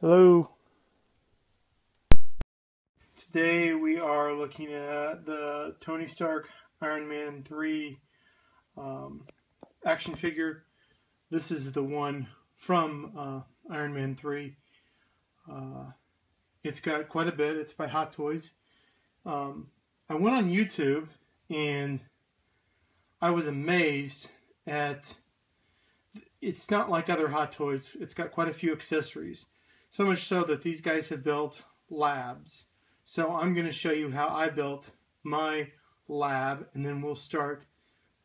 Hello. Today we are looking at the Tony Stark Iron Man 3 um, action figure. This is the one from uh, Iron Man 3. Uh, it's got quite a bit. It's by Hot Toys. Um, I went on YouTube and I was amazed at it's not like other Hot Toys. It's got quite a few accessories. So much so that these guys have built labs. So I'm going to show you how I built my lab and then we'll start,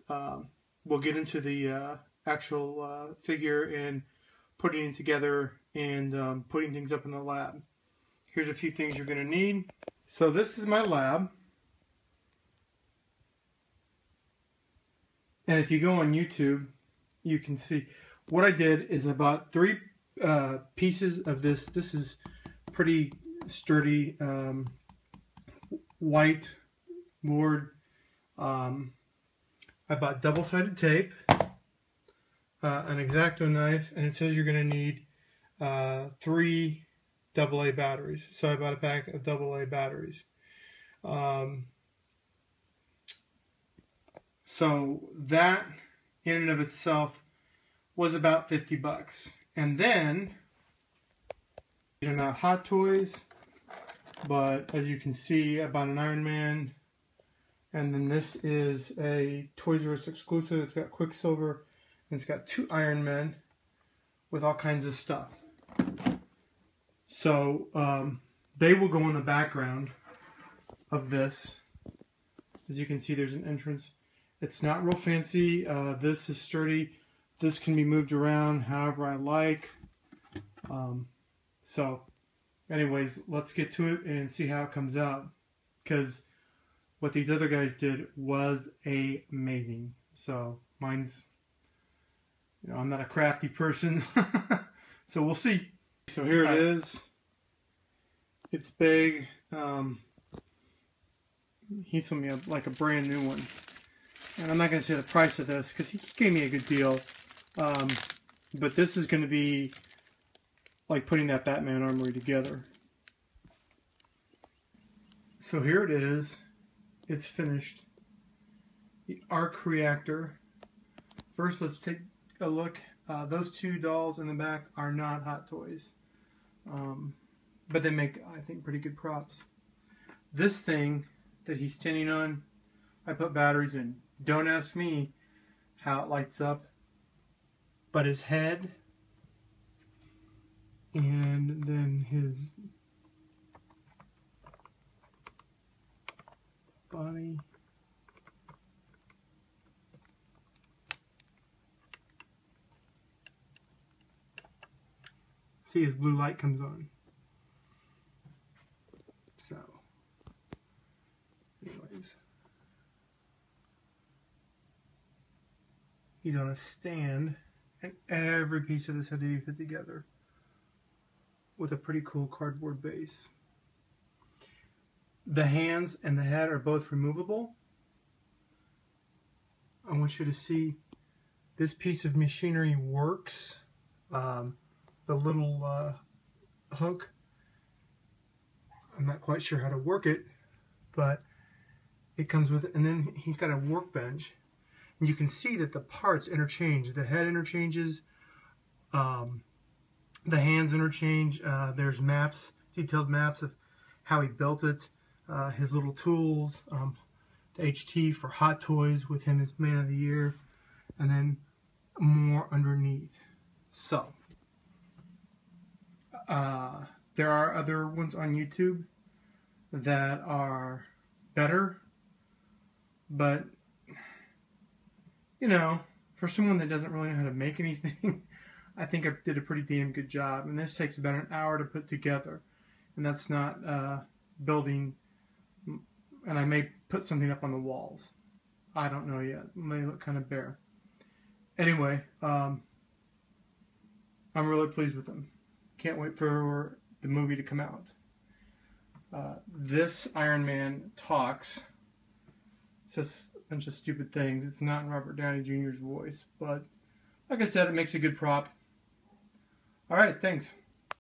uh, we'll get into the uh, actual uh, figure and putting it together and um, putting things up in the lab. Here's a few things you're going to need. So this is my lab. And if you go on YouTube, you can see what I did is I bought three uh, pieces of this. This is pretty sturdy um, white board. Um, I bought double-sided tape, uh, an X-Acto knife, and it says you're going to need uh, three AA batteries. So I bought a pack of AA batteries. Um, so that in and of itself was about 50 bucks. And then, these are not Hot Toys, but as you can see, I bought an Iron Man. And then this is a Toys R Us exclusive. It's got Quicksilver, and it's got two Iron Men with all kinds of stuff. So, um, they will go in the background of this. As you can see, there's an entrance. It's not real fancy. Uh, this is sturdy. This can be moved around however I like. Um, so, anyways, let's get to it and see how it comes out. Because what these other guys did was amazing. So, mine's, you know, I'm not a crafty person. so, we'll see. So, here it is. It's big. Um, sold me like a brand new one. And I'm not going to say the price of this because he gave me a good deal. Um, but this is going to be like putting that Batman armory together. So here it is. It's finished. The arc reactor. First, let's take a look. Uh, those two dolls in the back are not Hot Toys. Um, but they make, I think, pretty good props. This thing that he's standing on, I put batteries in. Don't ask me how it lights up but his head and then his body. See his blue light comes on. So anyways. He's on a stand and every piece of this had to be put together with a pretty cool cardboard base. The hands and the head are both removable. I want you to see this piece of machinery works. Um, the little uh, hook, I'm not quite sure how to work it, but it comes with it. And then he's got a workbench and you can see that the parts interchange. The head interchanges, um, the hands interchange. Uh, there's maps, detailed maps of how he built it, uh, his little tools, um, the HT for Hot Toys with him as Man of the Year, and then more underneath. So, uh, there are other ones on YouTube that are better, but you know, for someone that doesn't really know how to make anything, I think I did a pretty damn good job. And this takes about an hour to put together. And that's not uh, building, and I may put something up on the walls. I don't know yet. They look kind of bare. Anyway, um, I'm really pleased with them. Can't wait for the movie to come out. Uh, this Iron Man talks. Says bunch of stupid things. It's not in Robert Downey Jr.'s voice, but like I said, it makes a good prop. All right, thanks.